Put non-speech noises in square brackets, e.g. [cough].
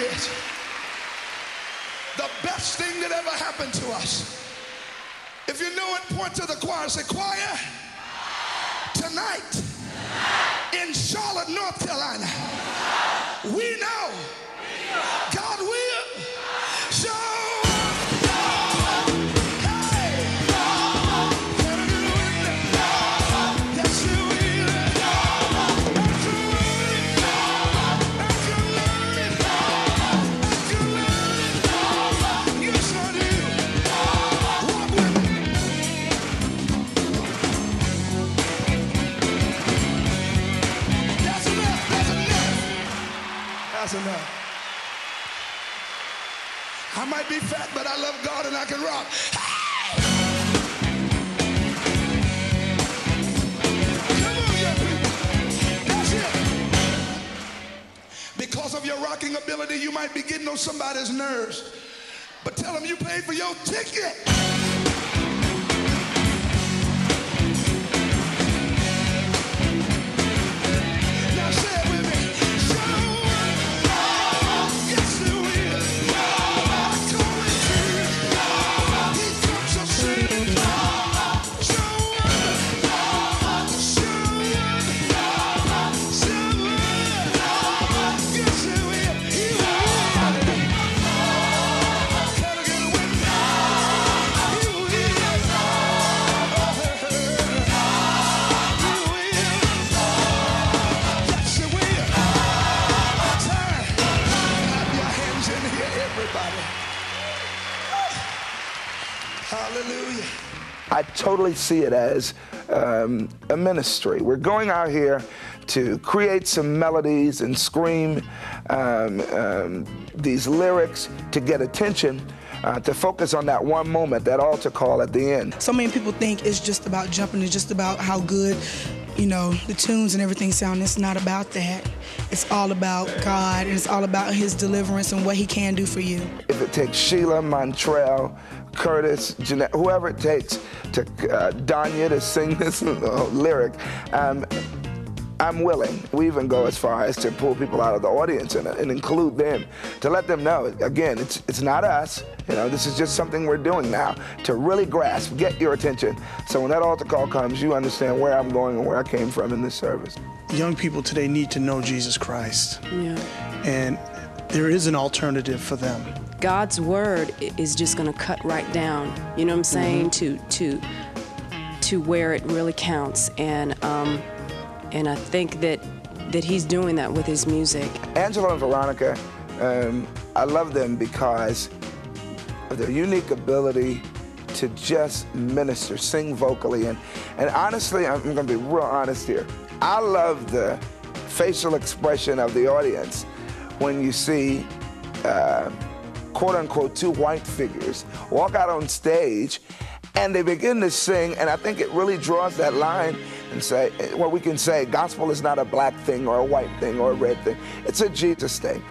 is the best thing that ever happened to us. If you know it, point to the choir say, Choir, tonight in Charlotte, North Carolina, we know. I might be fat, but I love God and I can rock. Come on, young people. That's it. Because of your rocking ability, you might be getting on somebody's nerves. But tell them you paid for your ticket. Hallelujah. I totally see it as um, a ministry. We're going out here to create some melodies and scream um, um, these lyrics to get attention, uh, to focus on that one moment, that altar call at the end. So many people think it's just about jumping, it's just about how good, you know, the tunes and everything sound. It's not about that. It's all about God and it's all about His deliverance and what He can do for you. If it takes Sheila, Montrell, Curtis, Jeanette, whoever it takes to uh, Danya to sing this [laughs] lyric, um, I'm willing. We even go as far as to pull people out of the audience and, and include them to let them know. Again, it's it's not us. You know, this is just something we're doing now to really grasp, get your attention. So when that altar call comes, you understand where I'm going and where I came from in this service. young people today need to know Jesus Christ, Yeah. and there is an alternative for them. God's word is just going to cut right down. You know what I'm saying? To to to where it really counts, and um, and I think that that He's doing that with His music. Angela and Veronica, um, I love them because of their unique ability to just minister, sing vocally. And, and honestly, I'm going to be real honest here. I love the facial expression of the audience when you see, uh, quote unquote, two white figures walk out on stage and they begin to sing. And I think it really draws that line and say, what we can say, gospel is not a black thing or a white thing or a red thing. It's a Jesus thing.